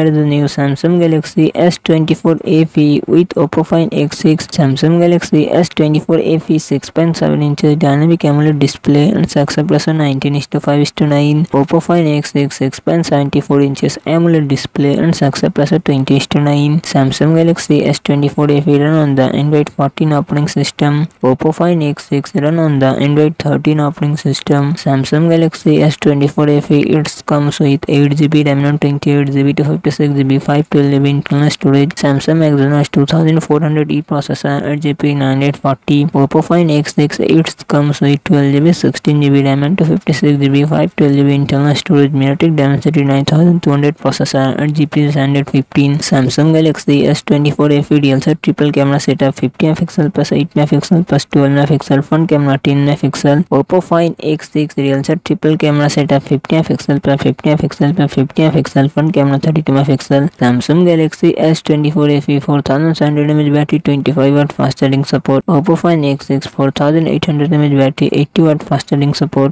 The new Samsung Galaxy S24 FE with Oppo Find X6, Samsung Galaxy S24 FE 6.7 inches dynamic AMOLED display and success plus 19 is to 5 is to 9. Oppo Find X6 6.74 inches AMOLED display and success plus 20 to 9. Samsung Galaxy S24 FE run on the Android 14 operating system. Oppo Find X6 run on the Android 13 operating system. Samsung Galaxy S24 FE it comes with 8GB RAM and 28GB to six G B five twelve G B internal storage Samsung Exynos two thousand four processor eight G P nine eight forty Oppo find X six eight comes with twelve G B sixteen G B RAM two fifty six G B five twelve G B internal storage MediaTek Dimensity nine thousand two hundred processor eight G P hundred fifteen Samsung Galaxy S twenty four F D L triple camera setup fifty mega pixel plus eight mega pixel plus twelve mega pixel front camera ten mega pixel find X six rear set triple camera fifty plus fifty plus fifty front camera thirty two MP. Samsung Galaxy S24 FE 4700 mAh battery 25 watt fast charging support. Oppo Find X6 4800 mAh battery 80 watt fast charging support.